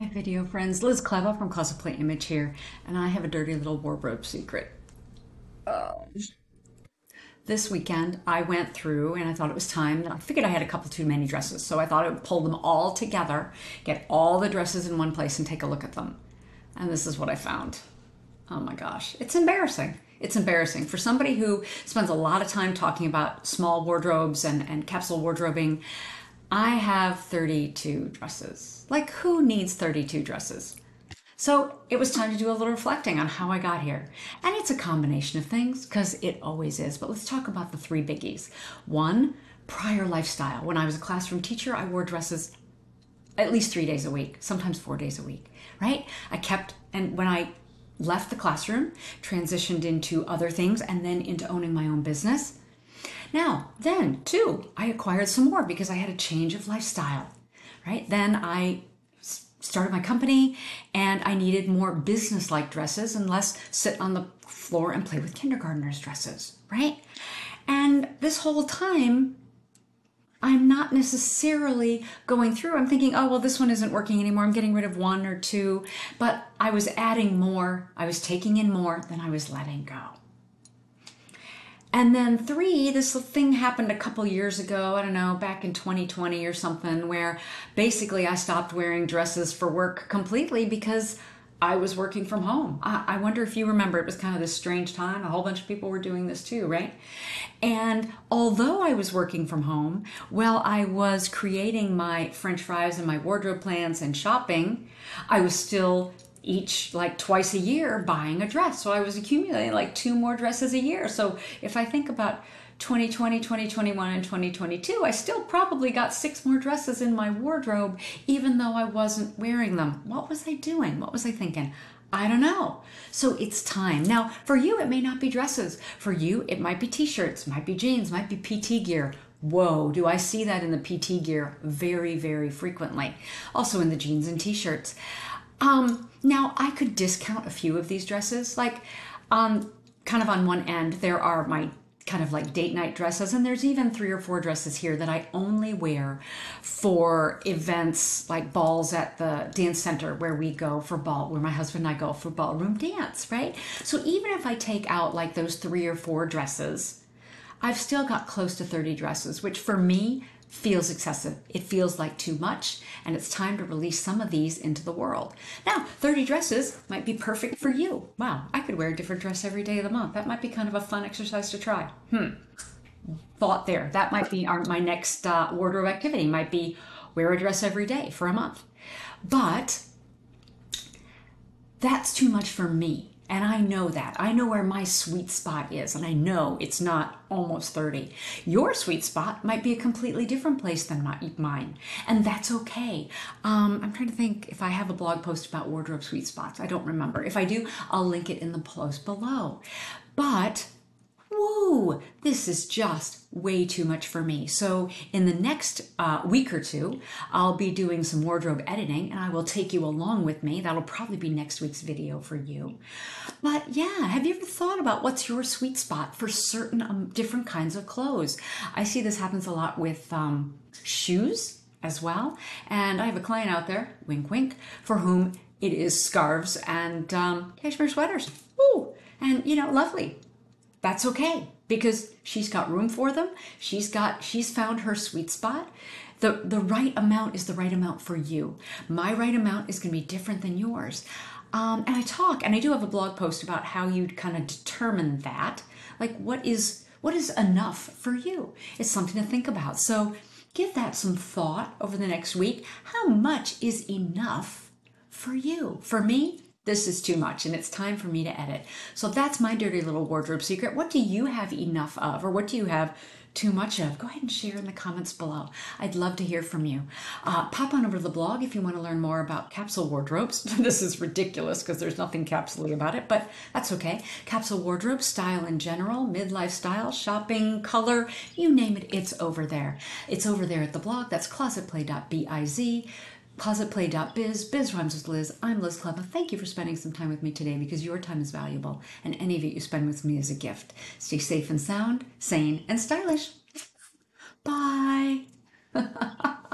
Hi video friends, Liz Cleva from Closet Play Image here, and I have a dirty little wardrobe secret. Um, this weekend I went through and I thought it was time. I figured I had a couple too many dresses, so I thought I would pull them all together, get all the dresses in one place and take a look at them. And this is what I found. Oh my gosh, it's embarrassing. It's embarrassing for somebody who spends a lot of time talking about small wardrobes and, and capsule wardrobing. I have 32 dresses. Like, who needs 32 dresses? So it was time to do a little reflecting on how I got here. And it's a combination of things, because it always is. But let's talk about the three biggies. One, prior lifestyle. When I was a classroom teacher, I wore dresses at least three days a week, sometimes four days a week, right? I kept, and when I left the classroom, transitioned into other things, and then into owning my own business. Now, then, too, I acquired some more because I had a change of lifestyle, right? Then I started my company and I needed more business like dresses and less sit on the floor and play with kindergartners' dresses, right? And this whole time, I'm not necessarily going through, I'm thinking, oh, well, this one isn't working anymore. I'm getting rid of one or two. But I was adding more, I was taking in more than I was letting go. And then three, this thing happened a couple years ago, I don't know, back in 2020 or something, where basically I stopped wearing dresses for work completely because I was working from home. I, I, wonder if you remember, it was kind of this strange time. A whole bunch of people were doing this too, right? And although I was working from home, while I was creating my french fries and my wardrobe plans and shopping, I was still each like twice a year buying a dress. So I was accumulating like two more dresses a year. So if I think about 2020, 2021, and 2022, I still probably got six more dresses in my wardrobe, even though I wasn't wearing them. What was I doing? What was I thinking? I don't know. So it's time. Now, for you, it may not be dresses. For you, it might be t shirts, might be jeans, might be PT gear. Whoa, do I see that in the PT gear very, very frequently. Also in the jeans and t shirts. Um, now, I could discount a few of these dresses. Like, um, kind of on one end, there are my kind of like date night dresses and there's even three or four dresses here that I only wear for events like balls at the dance center where we go for ball where my husband and I go for ballroom dance, right? So even if I take out like those three or four dresses, I've still got close to 30 dresses, which for me feels excessive. It feels like too much, and it's time to release some of these into the world. Now, 30 dresses might be perfect for you. Wow, I could wear a different dress every day of the month. That might be kind of a fun exercise to try. Hmm. Thought there. That might be our, my next uh, wardrobe activity, might be wear a dress every day for a month. But that's too much for me. And I know that. I know where my sweet spot is, and I know it's not almost 30. Your sweet spot might be a completely different place than my, mine, and that's okay. Um, I'm trying to think if I have a blog post about wardrobe sweet spots. I don't remember. If I do, I'll link it in the post below. But whoa, this is just way too much for me. So, in the next uh, week or two, I'll be doing some wardrobe editing and I will take you along with me. That'll probably be next week's video for you. But yeah, have you ever thought about what's your sweet spot for certain um, different kinds of clothes? I see this happens a lot with um, shoes as well. And I have a client out there, wink wink, for whom it is scarves and um, cashmere sweaters. Ooh, and you know, lovely that's okay because she's got room for them. She's got she's found her sweet spot. The the right amount is the right amount for you. My right amount is going to be different than yours. Um, and I talk, and I do have a blog post about how you'd kind of determine that. Like what is what is enough for you? It's something to think about. So give that some thought over the next week. How much is enough for you? For me, this is too much and it's time for me to edit. So that's my dirty little wardrobe secret. What do you have enough of or what do you have too much of? Go ahead and share in the comments below. I'd love to hear from you. Uh, pop on over to the blog if you want to learn more about capsule wardrobes. this is ridiculous because there's nothing capsule about it, but that's okay. Capsule wardrobe, style in general, midlife style, shopping, color, you name it, it's over there. It's over there at the blog. That's closetplay.biz. ClosetPlay.biz, Biz Rhymes with Liz. I'm Liz Cleva. Thank you for spending some time with me today because your time is valuable and any of it you spend with me is a gift. Stay safe and sound, sane and stylish. Bye.